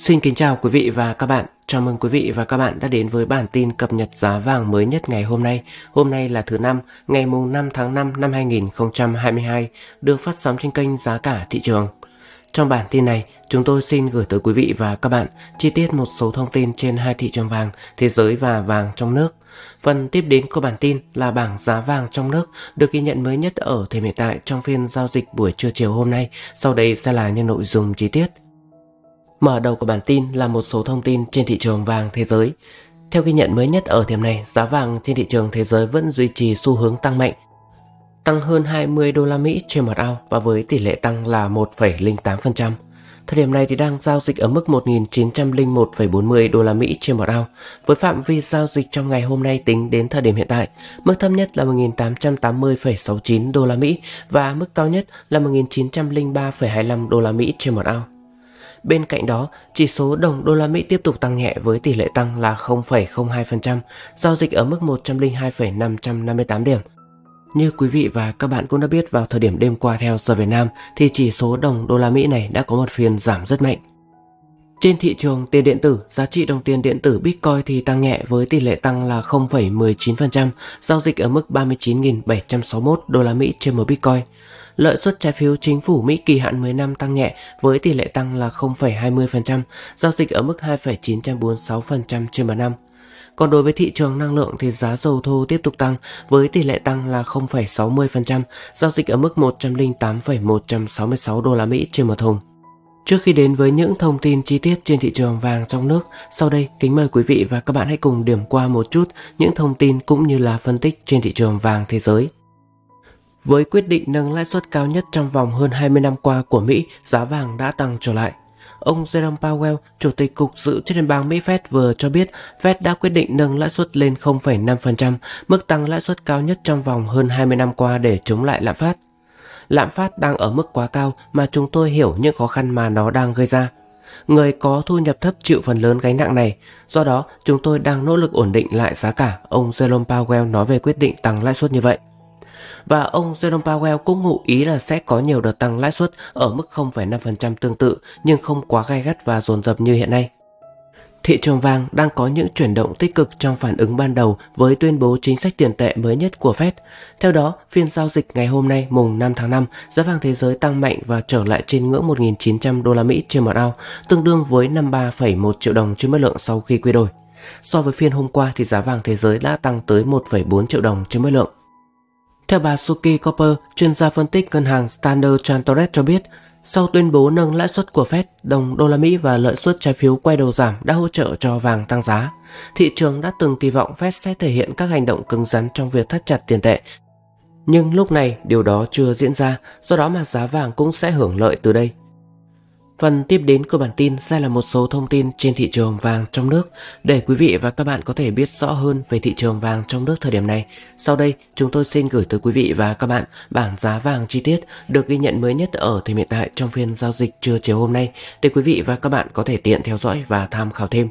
Xin kính chào quý vị và các bạn. Chào mừng quý vị và các bạn đã đến với bản tin cập nhật giá vàng mới nhất ngày hôm nay. Hôm nay là thứ năm, ngày mùng 5 tháng 5 năm 2022, được phát sóng trên kênh Giá cả thị trường. Trong bản tin này, chúng tôi xin gửi tới quý vị và các bạn chi tiết một số thông tin trên hai thị trường vàng, thế giới và vàng trong nước. Phần tiếp đến của bản tin là bảng giá vàng trong nước được ghi nhận mới nhất ở thời hiện tại trong phiên giao dịch buổi trưa chiều hôm nay. Sau đây sẽ là những nội dung chi tiết. Mở đầu của bản tin là một số thông tin trên thị trường vàng thế giới. Theo ghi nhận mới nhất ở điểm này, giá vàng trên thị trường thế giới vẫn duy trì xu hướng tăng mạnh, tăng hơn 20 đô la Mỹ trên một ao và với tỷ lệ tăng là 1,08%. Thời điểm này thì đang giao dịch ở mức 1.901,40 đô la Mỹ trên một ao, với phạm vi giao dịch trong ngày hôm nay tính đến thời điểm hiện tại, mức thấp nhất là 1.880,69 đô la Mỹ và mức cao nhất là 1.903,25 đô la Mỹ trên một ao. Bên cạnh đó, chỉ số đồng đô la Mỹ tiếp tục tăng nhẹ với tỷ lệ tăng là 0,02%, giao dịch ở mức 102,558 điểm. Như quý vị và các bạn cũng đã biết vào thời điểm đêm qua theo giờ Việt Nam thì chỉ số đồng đô la Mỹ này đã có một phiên giảm rất mạnh. Trên thị trường tiền điện tử, giá trị đồng tiền điện tử Bitcoin thì tăng nhẹ với tỷ lệ tăng là 0,19%, giao dịch ở mức 39.761 đô la Mỹ trên một Bitcoin. Lợi suất trái phiếu chính phủ Mỹ kỳ hạn 10 năm tăng nhẹ với tỷ lệ tăng là 0,20%, giao dịch ở mức 2,946% trên một năm. Còn đối với thị trường năng lượng thì giá dầu thô tiếp tục tăng với tỷ lệ tăng là 0,60%, giao dịch ở mức 108,166 đô la Mỹ trên một thùng. Trước khi đến với những thông tin chi tiết trên thị trường vàng trong nước, sau đây kính mời quý vị và các bạn hãy cùng điểm qua một chút những thông tin cũng như là phân tích trên thị trường vàng thế giới. Với quyết định nâng lãi suất cao nhất trong vòng hơn 20 năm qua của Mỹ, giá vàng đã tăng trở lại. Ông Jerome Powell, Chủ tịch Cục Dự trữ Liên bang Mỹ Fed vừa cho biết Fed đã quyết định nâng lãi suất lên 0,5%, mức tăng lãi suất cao nhất trong vòng hơn 20 năm qua để chống lại lạm phát. Lạm phát đang ở mức quá cao mà chúng tôi hiểu những khó khăn mà nó đang gây ra. Người có thu nhập thấp chịu phần lớn gánh nặng này, do đó chúng tôi đang nỗ lực ổn định lại giá cả, ông Jerome Powell nói về quyết định tăng lãi suất như vậy và ông Jerome Powell cũng ngụ ý là sẽ có nhiều đợt tăng lãi suất ở mức 0,5% tương tự nhưng không quá gai gắt và dồn dập như hiện nay. Thị trường vàng đang có những chuyển động tích cực trong phản ứng ban đầu với tuyên bố chính sách tiền tệ mới nhất của Fed. Theo đó, phiên giao dịch ngày hôm nay mùng 5 tháng 5, giá vàng thế giới tăng mạnh và trở lại trên ngưỡng 1.900 đô la Mỹ trên một ao, tương đương với 53,1 triệu đồng trên mỗi lượng sau khi quy đổi. So với phiên hôm qua thì giá vàng thế giới đã tăng tới 1,4 triệu đồng trên mỗi lượng. Theo bà Suki Copper, chuyên gia phân tích ngân hàng Standard Chartered cho biết, sau tuyên bố nâng lãi suất của Fed, đồng đô la Mỹ và lợi suất trái phiếu quay đầu giảm đã hỗ trợ cho vàng tăng giá. Thị trường đã từng kỳ vọng Fed sẽ thể hiện các hành động cứng rắn trong việc thắt chặt tiền tệ. Nhưng lúc này điều đó chưa diễn ra, do đó mà giá vàng cũng sẽ hưởng lợi từ đây. Phần tiếp đến của bản tin sẽ là một số thông tin trên thị trường vàng trong nước để quý vị và các bạn có thể biết rõ hơn về thị trường vàng trong nước thời điểm này. Sau đây, chúng tôi xin gửi tới quý vị và các bạn bảng giá vàng chi tiết được ghi nhận mới nhất ở thời hiện tại trong phiên giao dịch trưa chiều hôm nay để quý vị và các bạn có thể tiện theo dõi và tham khảo thêm.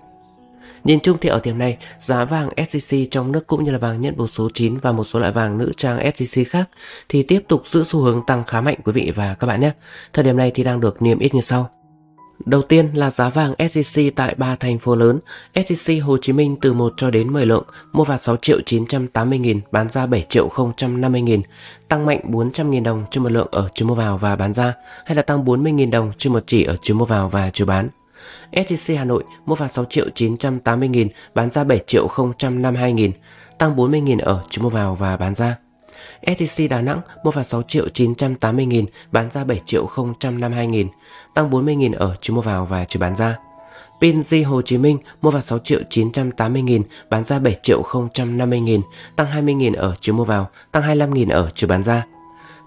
Nhìn chung thì ở điểm này, giá vàng SJC trong nước cũng như là vàng nhận bộ số 9 và một số loại vàng nữ trang SJC khác thì tiếp tục giữ xu hướng tăng khá mạnh quý vị và các bạn nhé. Thời điểm này thì đang được niêm yết như sau. Đầu tiên là giá vàng SJC tại ba thành phố lớn, SJC Hồ Chí Minh từ 1 cho đến 10 lượng, mua vào 6 triệu 980 nghìn, bán ra 7 triệu 050 nghìn, tăng mạnh 400 nghìn đồng trên một lượng ở chiều mua vào và bán ra, hay là tăng 40 nghìn đồng trên một chỉ ở chiều mua vào và chiều bán. SJC Hà Nội mua vào 6 triệu 980 nghìn, bán ra 7 triệu 052 nghìn, tăng 40 nghìn ở chiều mua vào và bán ra. STC Đà Nẵng mua vào 6 triệu 980 nghìn, bán ra 7 triệu 052 nghìn, tăng 40 nghìn ở chiều mua vào và chiều bán ra. PNG Hồ Chí Minh mua vào 6 triệu 980 nghìn, bán ra 7 triệu 050 nghìn, tăng 20 nghìn ở chiều mua vào, tăng 25 nghìn ở chiều bán ra.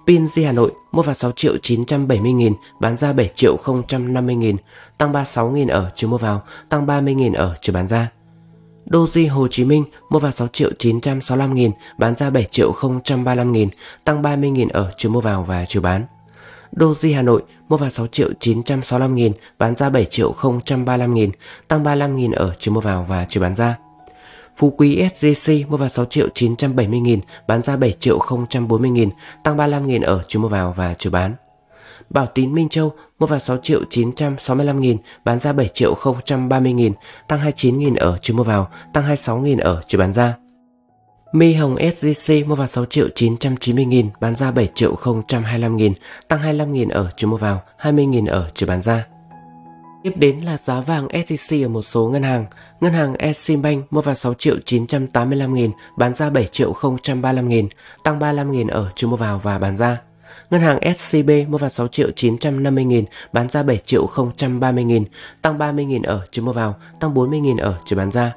PNG Hà Nội mua vào 6 triệu 970 nghìn, bán ra 7 triệu 050 nghìn, tăng 36 nghìn ở chiều mua vào, tăng 30 nghìn ở chiều bán ra. Doji Hồ Chí Minh mua vào 6 triệu 965 nghìn, bán ra 7 triệu 035 nghìn, tăng 30 nghìn ở chiều mua vào và chiều bán. Doji Hà Nội mua vào 6 triệu 965 nghìn, bán ra 7 triệu 035 nghìn, tăng 35 nghìn ở chiều mua vào và chiều bán ra. Phú Quý SJC mua vào 6 triệu 970 nghìn, bán ra 7 triệu 040 nghìn, tăng 35 nghìn ở chiều mua vào và chiều bán. Bảo Tín Minh Châu mua vào 6 triệu 965 nghìn, bán ra 7 triệu 030 nghìn, tăng 29 nghìn ở chiều mua vào, tăng 26 nghìn ở chiều bán ra. Mi Hồng SGC mua vào 6 triệu 990 nghìn, bán ra 7 triệu 025 nghìn, tăng 25 nghìn ở chiều mua vào, 20 nghìn ở chiều bán ra. Tiếp đến là giá vàng SJC ở một số ngân hàng. Ngân hàng Eximbank mua vào 6 triệu 985 nghìn, bán ra 7 triệu 035 nghìn, tăng 35 nghìn ở chiều mua vào và bán ra. Ngân hàng SCB mua vào 6 triệu 950 nghìn, bán ra 7 triệu 030 nghìn, tăng 30 nghìn ở chiều mua vào, tăng 40 nghìn ở chiều bán ra.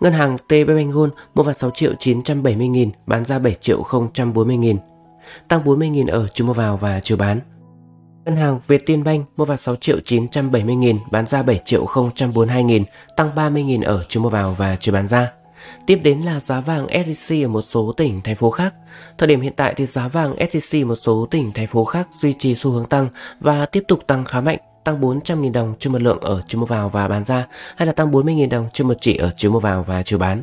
Ngân hàng TB Bank Gold mua vào 6 triệu 970 nghìn, bán ra 7 triệu 040 nghìn, tăng 40 nghìn ở chiều mua vào và chiều bán. Ngân hàng Việt Tiên Banh mua vào 6 triệu 970 nghìn, bán ra 7 triệu 042 nghìn, tăng 30 nghìn ở chiều mua vào và chiều bán ra. Tiếp đến là giá vàng SJC ở một số tỉnh, thành phố khác. Thời điểm hiện tại thì giá vàng SJC một số tỉnh, thành phố khác duy trì xu hướng tăng và tiếp tục tăng khá mạnh, tăng 400.000 đồng trên một lượng ở chiều mua vào và bán ra, hay là tăng 40.000 đồng trên một chỉ ở chiều mua vào và chiều bán.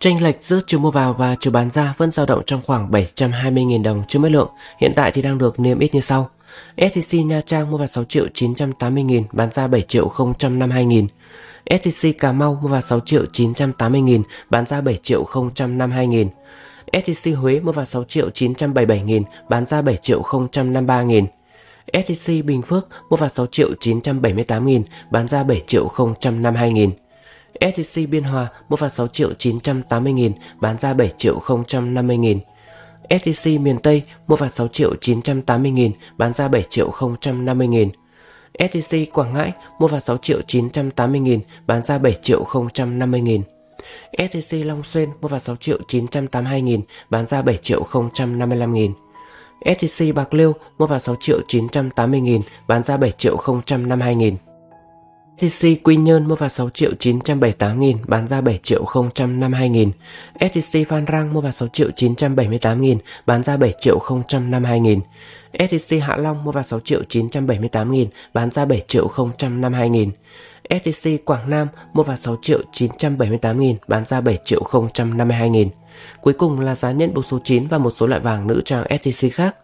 Tranh lệch giữa chiều mua vào và chiều bán ra vẫn dao động trong khoảng 720.000 đồng trên mỗi lượng, hiện tại thì đang được niêm yết như sau. STC Nha Trang mua vào 6 triệu 980 nghìn, bán ra 7 triệu 052 nghìn. STC Cà Mau mua vào 6 triệu 980 nghìn, bán ra 7 triệu 052 nghìn. STC Huế mua vào 6 triệu 977 nghìn, bán ra 7 triệu 053 nghìn. STC Bình Phước mua vào 6 triệu 978 nghìn, bán ra 7 triệu 052 nghìn. STC Biên Hòa mua vào 6 triệu 980 nghìn, bán ra 7 triệu 050 nghìn. STC miền Tây mua vào 6 triệu 980 nghìn, bán ra 7 triệu 050 nghìn. STC Quảng Ngãi mua vào 6 triệu 980 nghìn, bán ra 7 triệu 050 nghìn. STC Long Xuyên mua vào 6 triệu 982 nghìn, bán ra 7 triệu 055 nghìn. STC Bạc Liêu mua vào 6 triệu 980 nghìn, bán ra 7 triệu 052 nghìn. STC Quy Nhơn mua vào 6 triệu 978 nghìn, bán ra 7 triệu 052 nghìn. STC Phan Rang mua vào 6 triệu 978 nghìn, bán ra 7 triệu 052 nghìn. STC Hạ Long mua vào 6 triệu 978 nghìn, bán ra 7 triệu 052 nghìn. STC Quảng Nam mua vào 6 triệu 978 nghìn, bán ra 7 triệu 052 nghìn. Cuối cùng là giá nhận bộ số 9 và một số loại vàng nữ trang STC khác.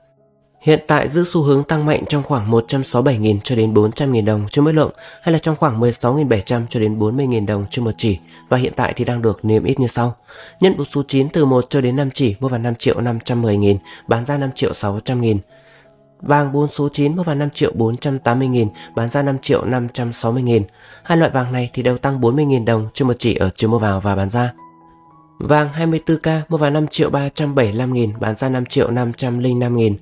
Hiện tại giữ xu hướng tăng mạnh trong khoảng 167.000 cho đến 400.000 đồng trên mỗi lượng hay là trong khoảng 16.700 cho đến 40.000 đồng trên một chỉ và hiện tại thì đang được niêm yết như sau. Nhận bút số 9 từ 1 cho đến 5 chỉ mua vào 5 triệu 510 nghìn, bán ra 5 triệu 600 nghìn. Vàng 4 số 9 mua vào 5 triệu 480 nghìn, bán ra 5 triệu 560 nghìn. Hai loại vàng này thì đều tăng 40.000 đồng trên một chỉ ở chiều mua vào và bán ra. Vàng 24K mua vào 5 triệu 375 nghìn, bán ra 5 triệu 505 nghìn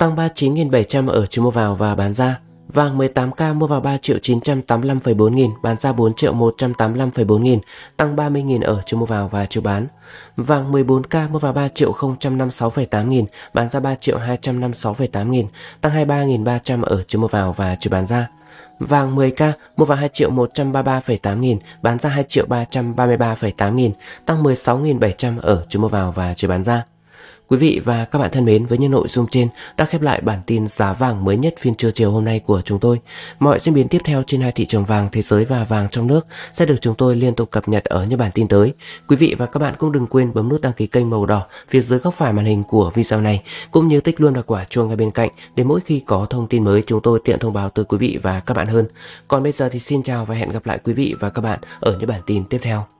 tăng 39.700 ở chiều mua vào và bán ra. Vàng 18K mua vào 3 triệu 985,4 nghìn, bán ra 4 triệu 185,4 nghìn, tăng 30 nghìn ở chiều mua vào và chiều bán. Vàng 14K mua vào 3 triệu 056,8 nghìn, bán ra 3 triệu 256,8 nghìn, tăng 23.300 ở chiều mua vào và chiều bán ra. Vàng 10K mua vào 2 triệu 133,8 nghìn, bán ra 2 triệu 333,8 nghìn, tăng 16.700 ở chiều mua vào và chiều bán ra. Quý vị và các bạn thân mến, với những nội dung trên đã khép lại bản tin giá vàng mới nhất phiên trưa chiều hôm nay của chúng tôi. Mọi diễn biến tiếp theo trên hai thị trường vàng thế giới và vàng trong nước sẽ được chúng tôi liên tục cập nhật ở những bản tin tới. Quý vị và các bạn cũng đừng quên bấm nút đăng ký kênh màu đỏ phía dưới góc phải màn hình của video này, cũng như tích luôn vào quả chuông ngay bên cạnh để mỗi khi có thông tin mới chúng tôi tiện thông báo tới quý vị và các bạn hơn. Còn bây giờ thì xin chào và hẹn gặp lại quý vị và các bạn ở những bản tin tiếp theo.